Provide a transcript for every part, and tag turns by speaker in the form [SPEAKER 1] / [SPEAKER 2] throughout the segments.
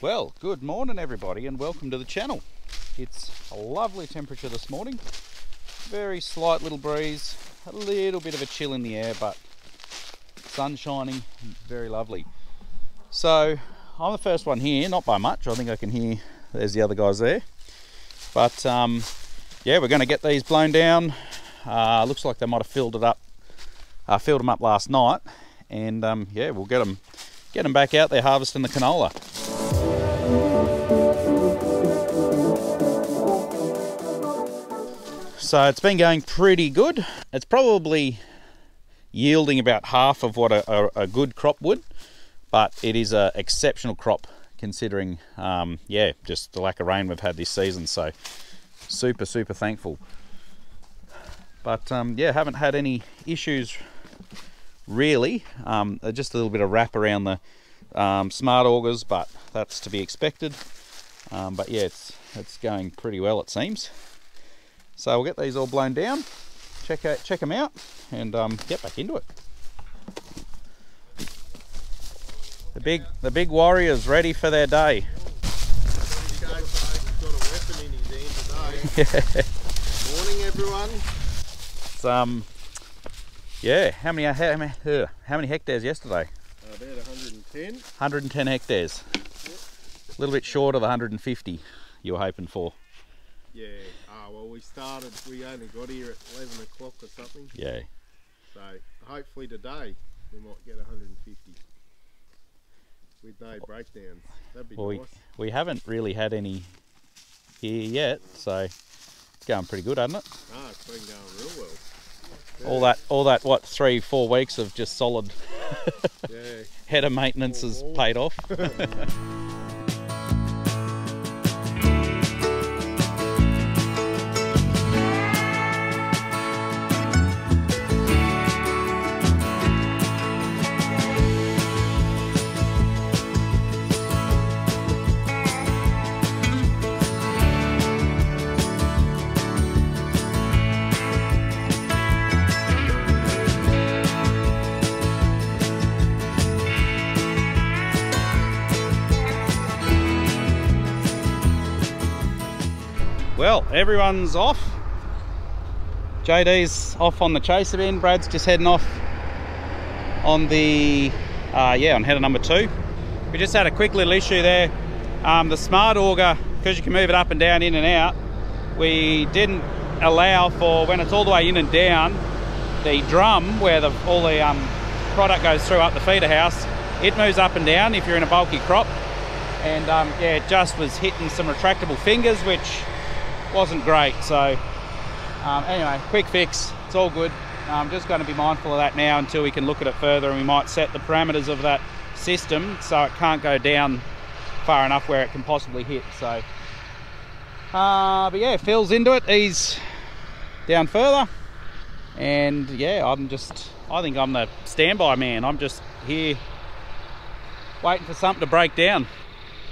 [SPEAKER 1] Well, good morning everybody and welcome to the channel. It's a lovely temperature this morning. Very slight little breeze, a little bit of a chill in the air, but sun shining, very lovely. So, I'm the first one here, not by much. I think I can hear, there's the other guys there. But um, yeah, we're going to get these blown down. Uh, looks like they might have filled it up, uh, filled them up last night. And um, yeah, we'll get them, get them back out there harvesting the canola. So it's been going pretty good. It's probably yielding about half of what a, a, a good crop would, but it is an exceptional crop considering, um, yeah, just the lack of rain we've had this season. So super, super thankful. But um, yeah, haven't had any issues really. Um, just a little bit of wrap around the um, smart augers, but that's to be expected. Um, but yeah, it's it's going pretty well it seems. So we'll get these all blown down, check out check them out, and um, get back into it. The big the big warriors ready for their day.
[SPEAKER 2] Morning, everyone.
[SPEAKER 1] It's, um, yeah, how many how many, uh, how many hectares yesterday?
[SPEAKER 2] Uh, about 110.
[SPEAKER 1] 110 hectares. A little bit short of 150 you were hoping for.
[SPEAKER 2] Yeah. Well, we started. We only got here at 11 o'clock or something.
[SPEAKER 1] Yeah.
[SPEAKER 2] So hopefully today we might get 150 with no breakdowns. That'd be
[SPEAKER 1] Well, we,
[SPEAKER 2] nice.
[SPEAKER 1] we haven't really had any here yet, so it's going pretty good, hasn't it?
[SPEAKER 2] Ah, it's been going real well.
[SPEAKER 1] All that, all that, what, three, four weeks of just solid
[SPEAKER 2] Yeah.
[SPEAKER 1] header maintenance has paid off. everyone's off. JD's off on the chaser bin. Brad's just heading off on the, uh, yeah, on header number two. We just had a quick little issue there. Um, the smart auger, because you can move it up and down, in and out, we didn't allow for when it's all the way in and down, the drum where the, all the um, product goes through up the feeder house, it moves up and down if you're in a bulky crop. And um, yeah, it just was hitting some retractable fingers, which wasn't great. So um, anyway, quick fix. It's all good. I'm just going to be mindful of that now until we can look at it further, and we might set the parameters of that system so it can't go down far enough where it can possibly hit. So, uh, but yeah, Phil's into it. He's down further, and yeah, I'm just. I think I'm the standby man. I'm just here waiting for something to break down.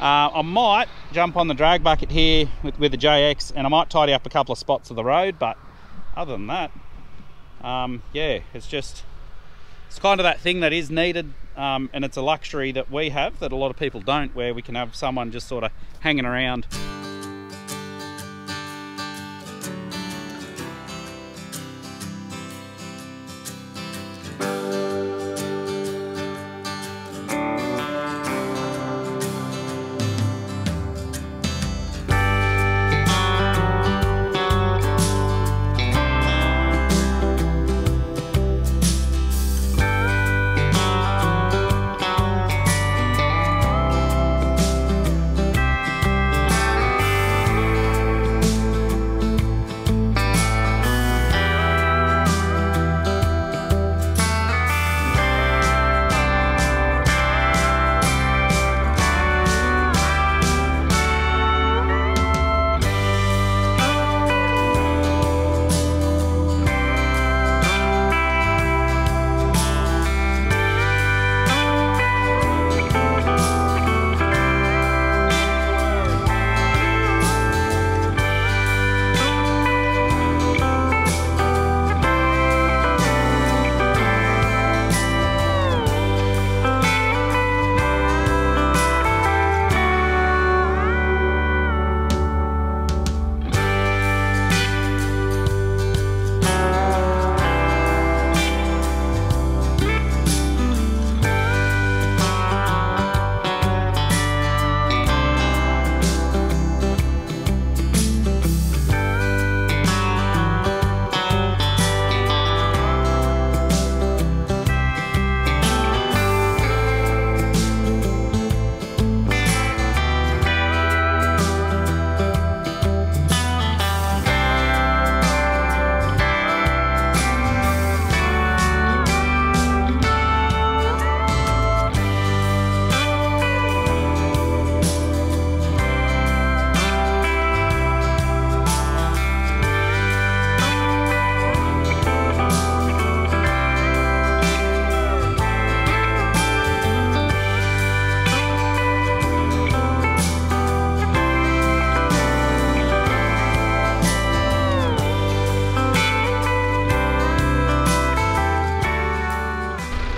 [SPEAKER 1] Uh, I might jump on the drag bucket here with, with the JX and I might tidy up a couple of spots of the road, but other than that, um, yeah, it's just, it's kind of that thing that is needed um, and it's a luxury that we have that a lot of people don't, where we can have someone just sort of hanging around.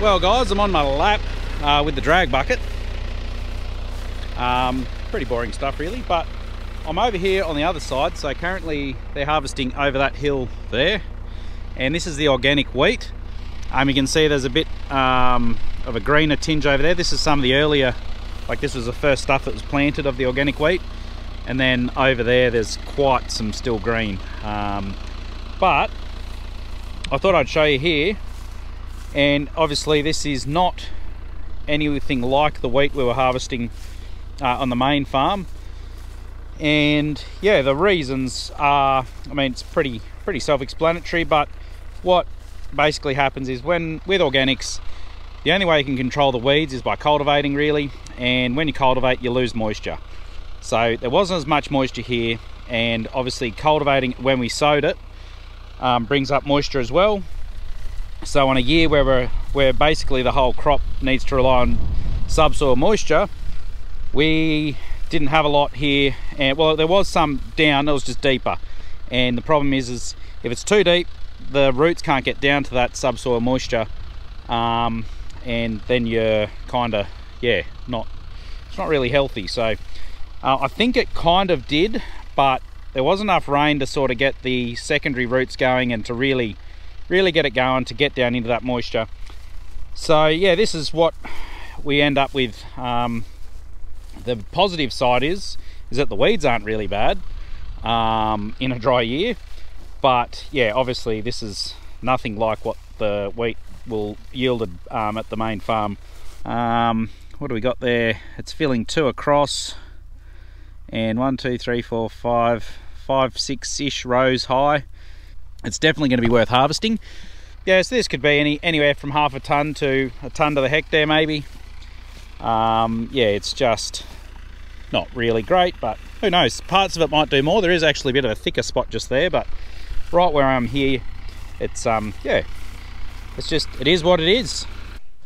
[SPEAKER 1] Well guys, I'm on my lap uh, with the drag bucket. Um, pretty boring stuff really, but I'm over here on the other side. So currently they're harvesting over that hill there. And this is the organic wheat. Um, you can see there's a bit um, of a greener tinge over there. This is some of the earlier, like this was the first stuff that was planted of the organic wheat. And then over there, there's quite some still green. Um, but I thought I'd show you here. And obviously this is not anything like the wheat we were harvesting uh, on the main farm. And yeah the reasons are I mean it's pretty pretty self-explanatory but what basically happens is when with organics the only way you can control the weeds is by cultivating really. And when you cultivate you lose moisture. So there wasn't as much moisture here and obviously cultivating when we sowed it um, brings up moisture as well so on a year where we're where basically the whole crop needs to rely on subsoil moisture we didn't have a lot here and well there was some down it was just deeper. And the problem is is if it's too deep the roots can't get down to that subsoil moisture um, and then you're kind of yeah not it's not really healthy. So uh, I think it kind of did but there was enough rain to sort of get the secondary roots going and to really really get it going to get down into that moisture. So yeah this is what we end up with. Um, the positive side is is that the weeds aren't really bad um, in a dry year. But yeah obviously this is nothing like what the wheat will yielded um, at the main farm. Um, what do we got there? It's filling two across. And one two three four five five six ish rows high it's definitely going to be worth harvesting. Yeah so this could be any anywhere from half a ton to a ton to the hectare maybe. Um, yeah it's just not really great but who knows? Parts of it might do more. There is actually a bit of a thicker spot just there but right where I'm here it's um yeah it's just it is what it is.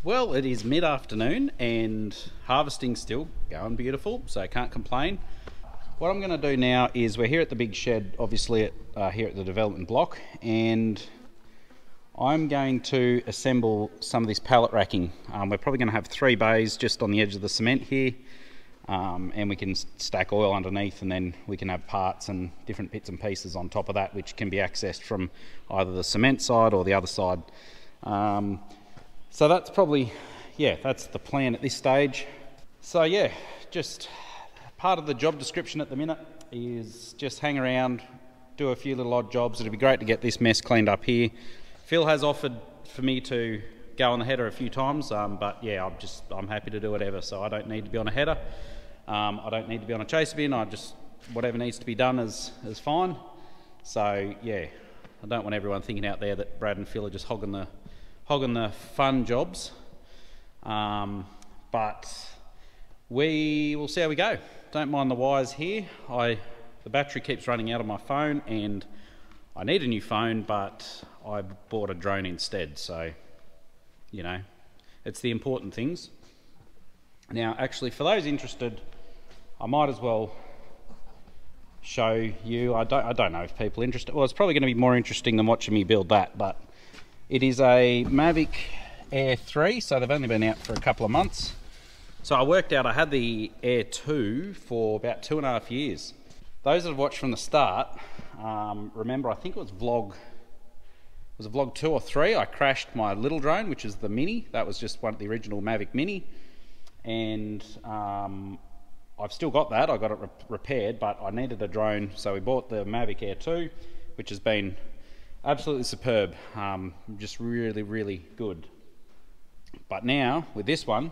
[SPEAKER 1] Well it is mid-afternoon and harvesting still going beautiful so I can't complain what I'm going to do now is we're here at the big shed obviously at, uh, here at the development block and I'm going to assemble some of this pallet racking. Um, we're probably going to have three bays just on the edge of the cement here um, and we can stack oil underneath and then we can have parts and different bits and pieces on top of that which can be accessed from either the cement side or the other side. Um, so that's probably, yeah, that's the plan at this stage. So yeah, just part of the job description at the minute is just hang around, do a few little odd jobs. It'd be great to get this mess cleaned up here. Phil has offered for me to go on the header a few times, um, but yeah, I'm just I'm happy to do whatever. So I don't need to be on a header. Um, I don't need to be on a chaser bin. I just whatever needs to be done is is fine. So yeah, I don't want everyone thinking out there that Brad and Phil are just hogging the hogging the fun jobs. Um, but we will see how we go. Don't mind the wires here. I the battery keeps running out of my phone and I need a new phone, but I bought a drone instead, so you know, it's the important things. Now, actually, for those interested, I might as well show you. I don't, I don't know if people are interested. Well, it's probably going to be more interesting than watching me build that, but it is a Mavic Air 3, so they've only been out for a couple of months. So I worked out I had the Air 2 for about two and a half years. Those that have watched from the start um, remember, I think it was vlog it was a vlog two or three. I crashed my little drone, which is the Mini. That was just one of the original Mavic Mini, and um, I've still got that. I got it re repaired, but I needed a drone, so we bought the Mavic Air 2, which has been absolutely superb. Um, just really, really good. But now with this one,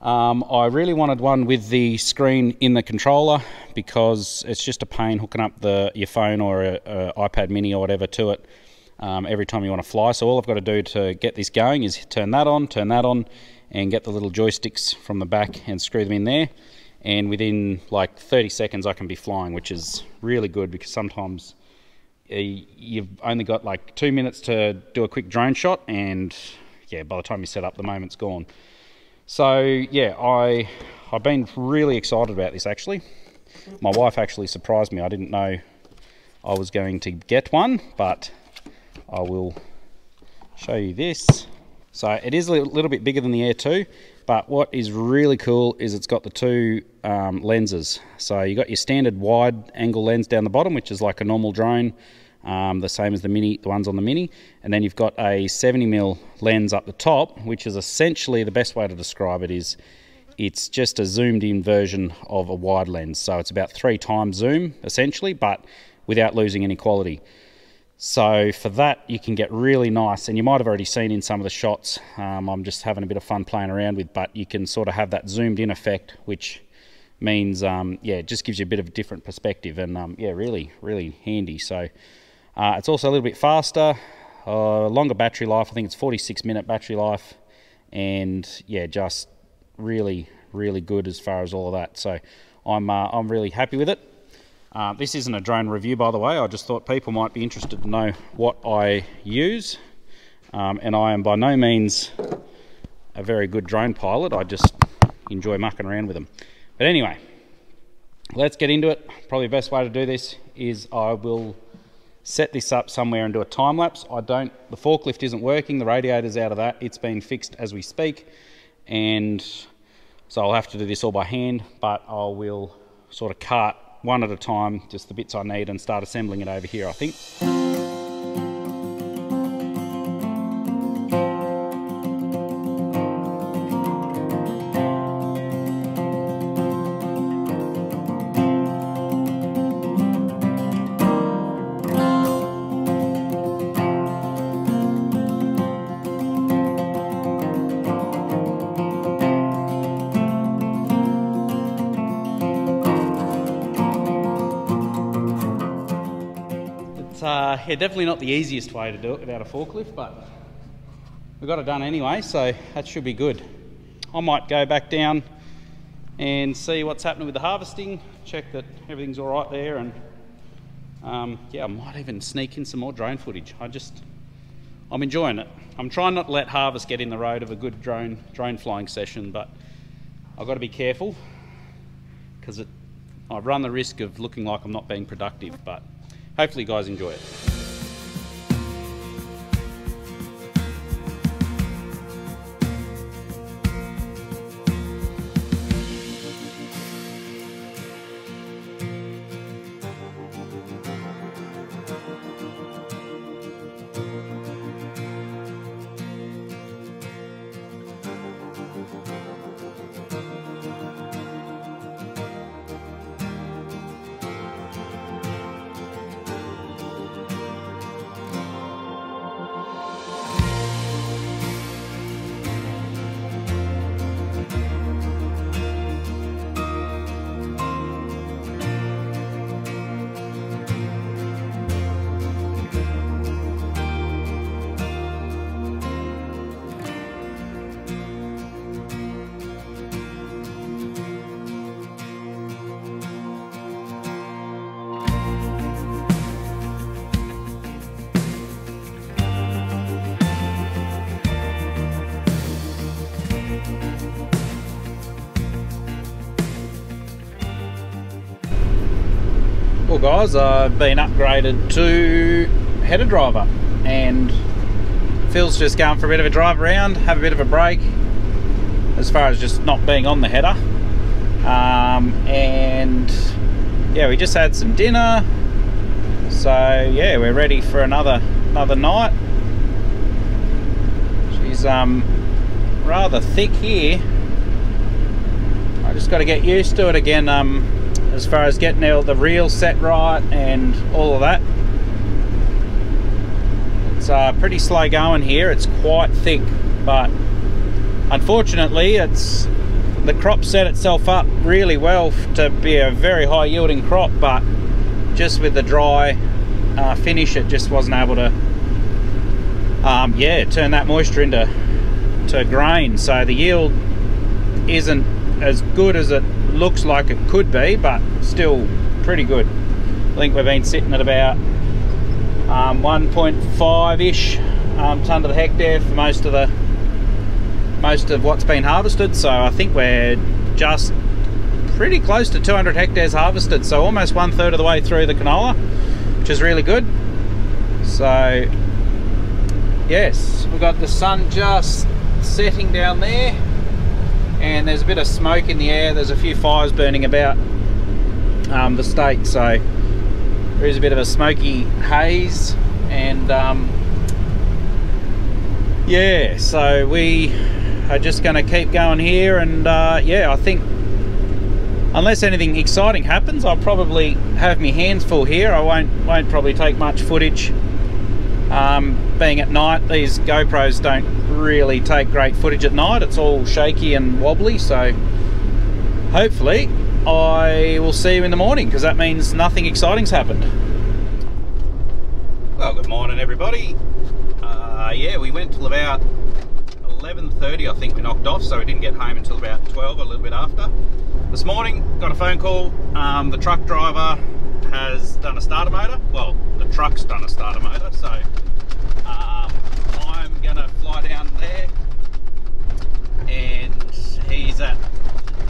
[SPEAKER 1] um, I really wanted one with the screen in the controller because it's just a pain hooking up the your phone or a, a iPad Mini or whatever to it um, every time you want to fly. So all I've got to do to get this going is turn that on, turn that on, and get the little joysticks from the back and screw them in there. And within like 30 seconds, I can be flying, which is really good because sometimes uh, you've only got like two minutes to do a quick drone shot, and yeah, by the time you set up, the moment's gone. So yeah, I I've been really excited about this actually. My wife actually surprised me. I didn't know I was going to get one, but I will show you this. So it is a little bit bigger than the Air 2, but what is really cool is it's got the two um, lenses. So you got your standard wide angle lens down the bottom, which is like a normal drone, um, the same as the mini, the ones on the mini, and then you've got a 70 mm lens up the top, which is essentially the best way to describe it is it's just a zoomed in version of a wide lens. So it's about three times zoom essentially, but without losing any quality. So for that, you can get really nice, and you might have already seen in some of the shots. Um, I'm just having a bit of fun playing around with, but you can sort of have that zoomed in effect, which means, um, yeah, it just gives you a bit of a different perspective, and um, yeah, really, really handy. So uh, it's also a little bit faster, uh, longer battery life. I think it's 46 minute battery life, and yeah, just really, really good as far as all of that. So I'm uh, I'm really happy with it. Uh, this isn't a drone review, by the way. I just thought people might be interested to know what I use. Um, and I am by no means a very good drone pilot. I just enjoy mucking around with them. But anyway, let's get into it. Probably the best way to do this is I will set this up somewhere and do a time lapse. I don't, the forklift isn't working, the radiator's out of that. it's been fixed as we speak. And so I'll have to do this all by hand, but I will sort of cart one at a time, just the bits I need, and start assembling it over here, I think. Yeah, definitely not the easiest way to do it without a forklift, but we got it done anyway, so that should be good. I might go back down and see what's happening with the harvesting, check that everything's all right there, and um, yeah, I might even sneak in some more drone footage. I just, I'm enjoying it. I'm trying not to let harvest get in the road of a good drone drone flying session, but I've got to be careful because I run the risk of looking like I'm not being productive, but hopefully you guys enjoy it. Guys, I've been upgraded to header driver and Phil's just going for a bit of a drive around, have a bit of a break as far as just not being on the header. Um, and yeah, we just had some dinner. So yeah, we're ready for another another night. She's um, rather thick here. I just got to get used to it again. Um, as far as getting the reel set right and all of that. It's uh, pretty slow going here. It's quite thick, but unfortunately, it's the crop set itself up really well to be a very high yielding crop, but just with the dry uh, finish, it just wasn't able to, um, yeah, turn that moisture into to grain. So the yield isn't as good as it looks like it could be, but still pretty good. I think we've been sitting at about um, 1.5-ish um, ton to the hectare for most of the most of what's been harvested. So I think we're just pretty close to 200 hectares harvested. So almost one third of the way through the canola, which is really good. So yes, we've got the sun just setting down there and there's a bit of smoke in the air. There's a few fires burning about um, the state, so there is a bit of a smoky haze and um, yeah, so we are just going to keep going here and uh, yeah, I think unless anything exciting happens, I'll probably have my hands full here. I won't won't probably take much footage. Um, being at night, these GoPros don't really take great footage at night. It's all shaky and wobbly, so hopefully I will see you in the morning because that means nothing exciting's happened. Well, good morning everybody. Uh, yeah, we went till about 11.30 I think we knocked off, so we didn't get home until about 12, a little bit after. This morning, got a phone call. Um, the truck driver has done a starter motor. Well, the truck's done a starter motor, so um, I'm gonna fly down there and he's at,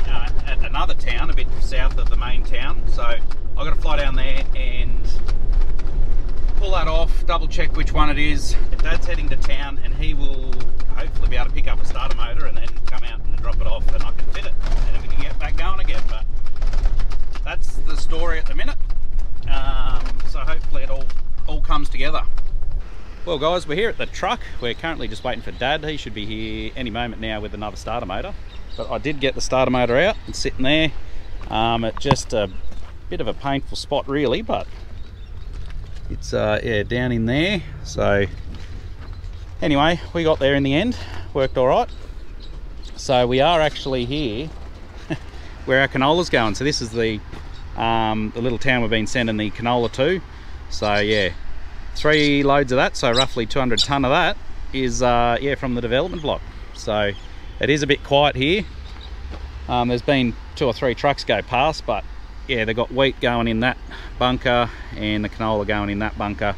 [SPEAKER 1] uh, at another town a bit south of the main town. So I've got to fly down there and pull that off, double check which one it is. Dad's heading to town and he will hopefully be able to pick up a starter motor and then come out and drop it off and I can fit it and then we can get back going again. But that's the story at the minute. Um, so hopefully it all, all comes together. Well guys, we're here at the truck. We're currently just waiting for Dad. He should be here any moment now with another starter motor. But I did get the starter motor out and sitting there um, at just a bit of a painful spot really, but it's uh, yeah down in there. So anyway, we got there in the end. Worked all right. So we are actually here where our canola's going. So this is the um, the little town we've been sending the canola to. So yeah, three loads of that, so roughly 200 ton of that is uh, yeah from the development block. So it is a bit quiet here. Um, there's been two or three trucks go past, but yeah, they've got wheat going in that bunker and the canola going in that bunker.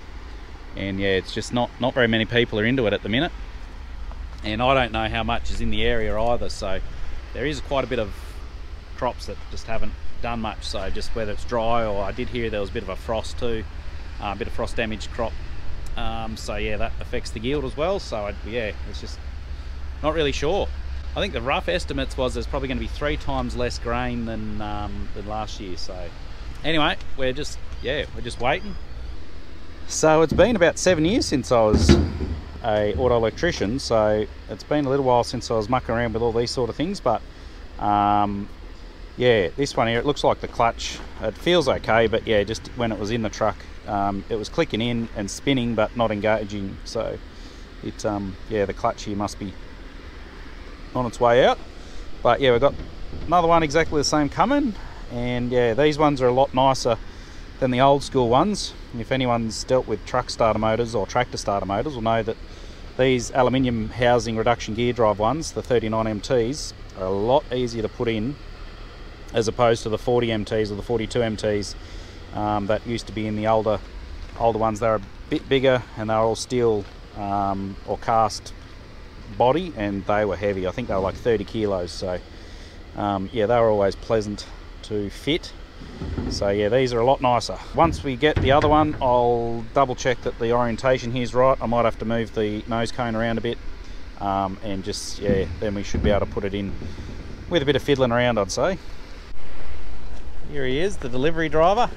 [SPEAKER 1] And yeah, it's just not, not very many people are into it at the minute. And I don't know how much is in the area either, so there is quite a bit of crops that just haven't done much. So just whether it's dry or I did hear there was a bit of a frost too, a bit of frost damaged crop. Um, so yeah, that affects the yield as well. So I, yeah, it's just not really sure. I think the rough estimates was there's probably going to be three times less grain than um, than last year. So anyway, we're just yeah, we're just waiting. So it's been about seven years since I was a auto electrician. So it's been a little while since I was mucking around with all these sort of things. But um, yeah, this one here, it looks like the clutch. It feels okay, but yeah, just when it was in the truck, um, it was clicking in and spinning, but not engaging. So it um, yeah, the clutch here must be on its way out. But yeah, we've got another one exactly the same coming. And yeah, these ones are a lot nicer than the old school ones. If anyone's dealt with truck starter motors or tractor starter motors will know that these aluminium housing reduction gear drive ones, the 39 MTs, are a lot easier to put in as opposed to the 40 MTs or the 42 MTs um, that used to be in the older older ones. They're a bit bigger and they're all steel um, or cast body and they were heavy. I think they were like 30 kilos. So um, yeah, they were always pleasant to fit. So yeah, these are a lot nicer. Once we get the other one, I'll double check that the orientation here is right. I might have to move the nose cone around a bit um, and just, yeah, then we should be able to put it in with a bit of fiddling around, I'd say. Here he is, the delivery driver.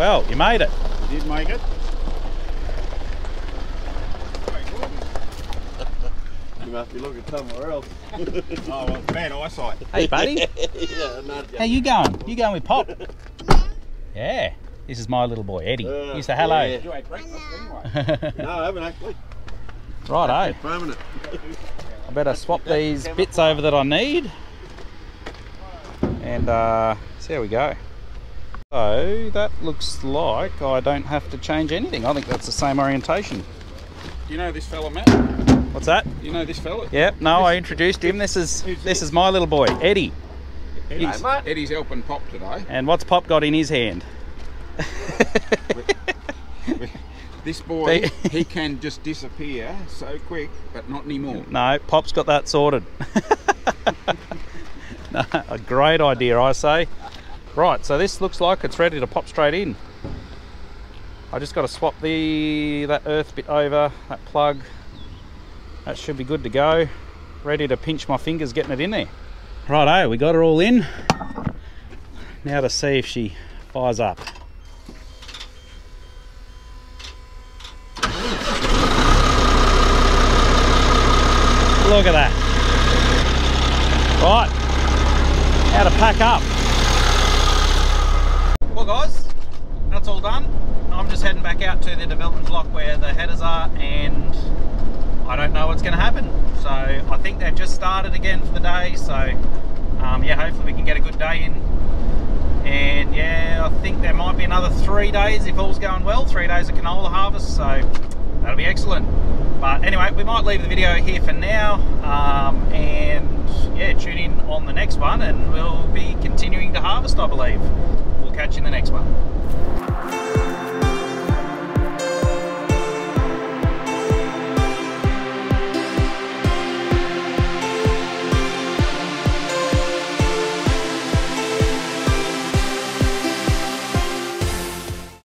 [SPEAKER 1] Well, you made it.
[SPEAKER 2] You Did make it. You must be looking somewhere else. oh, well, bad eyesight.
[SPEAKER 1] Hey, buddy.
[SPEAKER 2] yeah, not
[SPEAKER 1] How you going? You going with Pop? Yeah. This is my little boy, Eddie.
[SPEAKER 2] Uh,
[SPEAKER 1] you say hello.
[SPEAKER 2] yeah.
[SPEAKER 3] You ate breakfast anyway.
[SPEAKER 2] No, I haven't actually.
[SPEAKER 1] Righto.
[SPEAKER 2] Permanent.
[SPEAKER 1] I better swap these bits over that I need. And uh, see how we go. So that looks like I don't have to change anything. I think that's the same orientation.
[SPEAKER 3] Do you know this fella, Matt?
[SPEAKER 1] What's that?
[SPEAKER 3] You know this fella?
[SPEAKER 1] Yep, no, I introduced him. This is this is my little boy, Eddie.
[SPEAKER 3] Eddie's,
[SPEAKER 2] Hey, mate.
[SPEAKER 3] Eddie's helping Pop today.
[SPEAKER 1] And what's Pop got in his hand?
[SPEAKER 3] This boy, he can just disappear so quick, but not anymore.
[SPEAKER 1] No, Pop's got that sorted. no, a great idea, I say. Right, so this looks like it's ready to pop straight in. I just got to swap the that earth bit over, that plug. That should be good to go. Ready to pinch my fingers getting it in there. Righto, we got her all in. Now to see if she fires up. Look at that. Right, how to pack up. Guys, that's all done. I'm just heading back out to the development block where the headers are and I don't know what's going to happen. So I think they've just started again for the day. So um, yeah, hopefully we can get a good day in. And yeah, I think there might be another three days if all's going well. Three days of canola harvest. So that'll be excellent. But anyway, we might leave the video here for now. Um, and yeah, tune in on the next one and we'll be continuing to harvest, I believe catch you in the next one.